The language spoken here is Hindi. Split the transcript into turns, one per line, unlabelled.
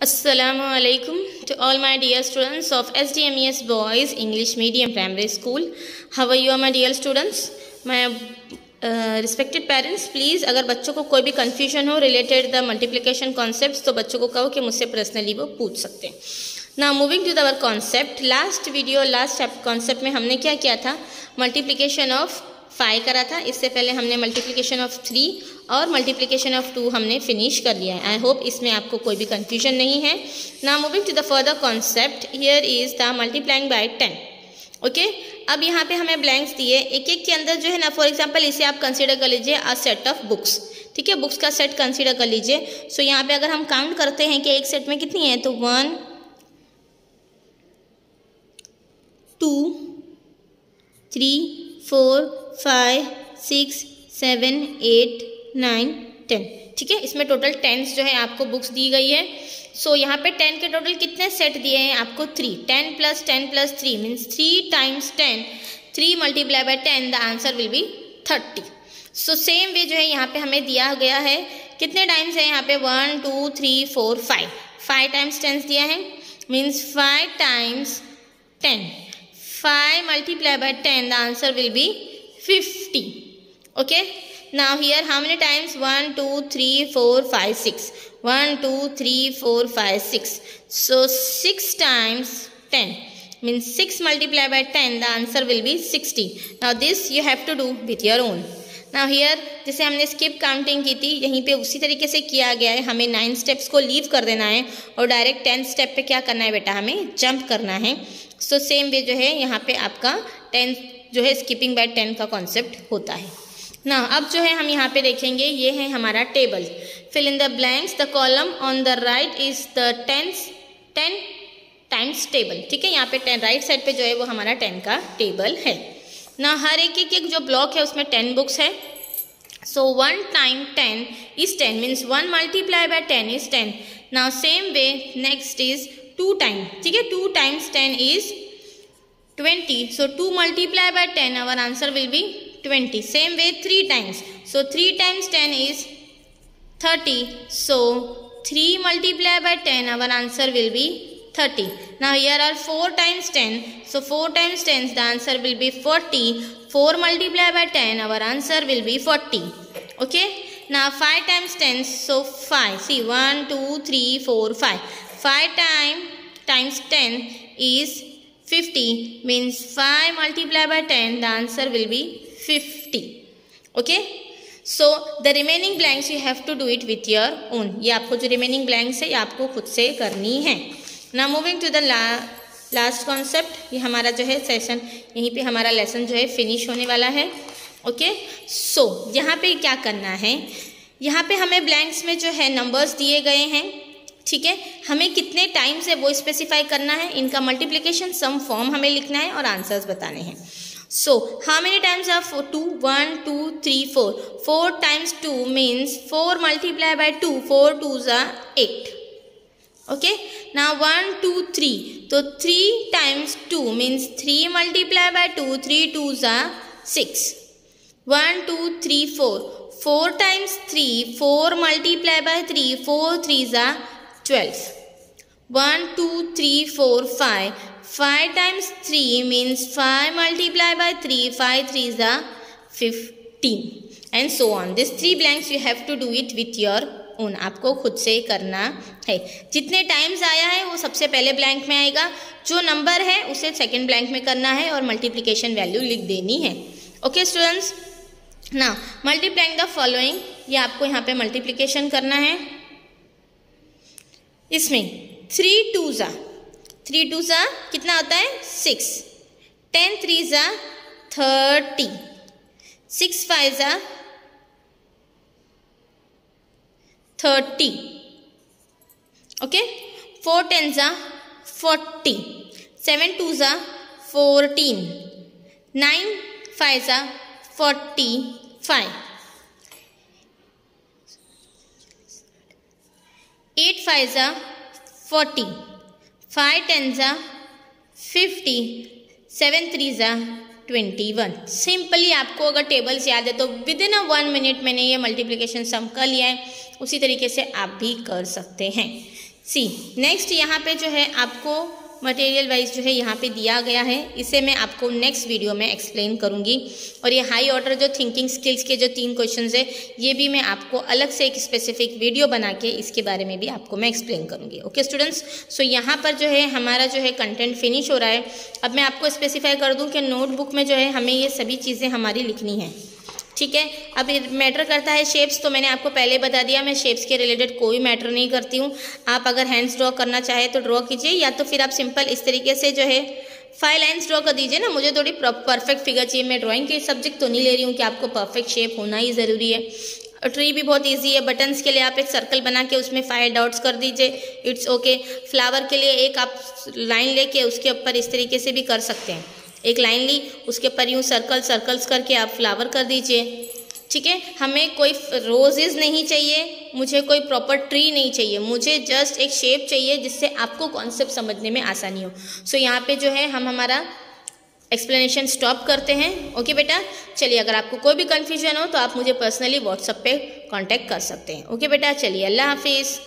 Assalamu alaikum to all my dear students of SDMES Boys English Medium Primary School. How are you, my dear students? My respected parents please अगर बच्चों को कोई भी कन्फ्यूज़न हो रिलेटेड द मल्टीप्लिकेशन कॉन्सेप्ट तो बच्चों को कहो कि मुझसे पर्सनली वो पूछ सकते हैं ना moving to the other concept last video last concept में हमने क्या किया था मल्टीप्लिकेशन ऑफ़ फाइव करा था। इससे पहले हमने मल्टीप्लिकेशन ऑफ़ थ्री और मल्टीप्लिकेशन ऑफ़ टू हमने फिनिश कर लिया है। आई होप इसमें आपको कोई भी कन्फ्यूज़न नहीं है। ना moving to the further concept here is the multiplying by ten okay अब यहाँ पे हमें ब्लैंक्स दिए। एक एक के अंदर जो है ना फॉर एग्जांपल इसे आप कंसीडर कर लीजिए अ सेट ऑफ़ बुक्स ठीक है? बुक्स का सेट कंसीडर कर लीजिए। सो यहाँ पे अगर हम काउंट करते हैं कि एक सेट में कितनी है तो one two three four five six seven eight nine ten ठीक है? इसमें टोटल टेंस जो है आपको बुक्स दी गई है। सो so, यहाँ पे टेन के टोटल कितने सेट दिए हैं आपको? Three ten plus ten plus three means three times ten three multiply by ten the answer will be thirty so same way जो है यहाँ पे हमें दिया गया है। कितने टाइम्स है यहाँ पे? One two three four five five times tens दिया है। Means five times ten five multiply by ten the answer will be 50 okay now here how many times 1 2 3 4 5 6 1 2 3 4 5 6 so 6 times 10 means 6 multiplied by 10 the answer will be 60 now this you have to do with your own now here जैसे हमने स्किप काउंटिंग की थी यहीं पे उसी तरीके से किया गया है हमें नाइन स्टेप्स को लीव कर देना है और डायरेक्ट टेंथ स्टेप पे क्या करना है बेटा हमें जंप करना है सो सेम वे जो है यहाँ पे आपका टेंथ जो है स्किपिंग बाय टेन का कॉन्सेप्ट होता है। ना अब जो है हम यहाँ पे देखेंगे ये है हमारा table fill in the blanks the column on the right is the tens ten times table ठीक है यहाँ पे टेन राइट साइड पे जो है वो हमारा टेन का टेबल है। ना हर एक एक, एक जो ब्लॉक है उसमें टेन बुक्स है। So one time ten is ten means one multiply by ten is ten now same way next is two time ठीक है two times ten is 20. So 2 multiplied by 10, our answer will be 20. Same way 3 times. So 3 times 10 is 30. So 3 multiplied by 10, our answer will be 30. Now here are 4 times 10. So 4 times 10, the answer will be 40. 4 multiplied by 10, our answer will be 40. Okay. Now 5 times 10, so 5. See 1, 2, 3, 4, 5. 5 time times 10 is 50 means 5 multiplied by 10 the answer will be 50 okay so the remaining blanks you have to do it with your own ये आपको जो remaining blanks है ये आपको खुद से करनी है moving to the la last concept ये हमारा जो है सेशन यहीं पे हमारा लेसन जो है फिनिश होने वाला है ओके सो यहाँ पे क्या करना है यहाँ पे हमें ब्लैंक्स में जो है नंबर्स दिए गए हैं ठीक है? हमें कितने टाइम से वो स्पेसिफाई करना है? इनका मल्टीप्लीकेशन सम फॉर्म हमें लिखना है और आंसर्स बताने हैं। So how many times are two one two three four four times two means four multiply by two four two ज़ा एट ओके ना वन टू थ्री तो three times two means three multiply by two three two ज़ा six one two three four four times three four multiply by three four three ज़ा 12. 1, 2, 3, 4, 5. 5 times 3 means 5 multiplied by 3. 5 3 is a 15. And so on. These three blanks you have to do it with your own. आपको खुद से करना है जितने टाइम्स आया है वो सबसे पहले ब्लैंक में आएगा जो नंबर है उसे सेकेंड ब्लैंक में करना है और मल्टीप्लीकेशन वैल्यू लिख देनी है ओके स्टूडेंट्स ना मल्टीप्लाइंग द फॉलोइंग ये आपको यहाँ पे मल्टीप्लीकेशन करना है इसमें थ्री टू ज़ा थ्री टू ज़ा कितना होता है? सिक्स टेन थ्री ज़ा थर्टी सिक्स फाइव ज़ा थर्टी ओके फोर टेन ज़ा फोर्टी सेवन टू ज़ा फोर्टीन नाइन फाइव ज़ा फोर्टी फाइव एट फाइव ज़ा फोर्टी फाइव टेन ज़ा फिफ्टी सेवन थ्री ज़ा ट्वेंटी वन सिंपली आपको अगर टेबल्स याद है तो with in a one minute मैंने ये मल्टीप्लिकेशन सम कर लिया है। उसी तरीके से आप भी कर सकते हैं। सी नेक्स्ट यहाँ पे जो है आपको मटेरियल वाइज जो है यहाँ पे दिया गया है। इसे मैं आपको नेक्स्ट वीडियो में एक्सप्लेन करूँगी। और ये हाई ऑर्डर जो थिंकिंग स्किल्स के जो तीन क्वेश्चन है, ये भी मैं आपको अलग से एक स्पेसिफिक वीडियो बना के इसके बारे में भी आपको मैं एक्सप्लेन करूँगी। ओके स्टूडेंट्स सो यहाँ पर जो है हमारा जो है कंटेंट फिनिश हो रहा है। अब मैं आपको स्पेसिफाई कर दूँ कि नोटबुक में जो है हमें ये सभी चीज़ें हमारी लिखनी है। ठीक है? अब मैटर करता है शेप्स तो मैंने आपको पहले बता दिया, मैं शेप्स के रिलेटेड कोई मैटर नहीं करती हूँ। आप अगर हैंड्स ड्रॉ करना चाहे तो ड्रॉ कीजिए, या तो फिर आप सिंपल इस तरीके से जो है फाइव लाइन्स ड्रॉ कर दीजिए ना, मुझे थोड़ी परफेक्ट फिगर चाहिए। मैं ड्राइंग के सब्जेक्ट तो नहीं ले रही हूँ कि आपको परफेक्ट शेप होना ही ज़रूरी है। ट्री भी बहुत इजी है बटन्स के लिए आप एक सर्कल बना के उसमें फाइव डॉट्स कर दीजिए। इट्स ओके फ्लावर के लिए एक आप लाइन लेके उसके ऊपर इस तरीके से भी कर सकते हैं। एक लाइन ली उसके ऊपर यूँ सर्कल सर्कल्स करके आप फ्लावर कर दीजिए। ठीक है? हमें कोई रोजेज़ नहीं चाहिए मुझे कोई प्रॉपर ट्री नहीं चाहिए मुझे जस्ट एक शेप चाहिए जिससे आपको कॉन्सेप्ट समझने में आसानी हो। सो so, यहाँ पे जो है हम हमारा एक्सप्लेनेशन स्टॉप करते हैं। ओके बेटा? चलिए अगर आपको कोई भी कन्फ्यूज़न हो तो आप मुझे पर्सनली व्हाट्सएप पे कांटेक्ट कर सकते हैं। ओके बेटा? चलिए अल्लाह हाफिज़।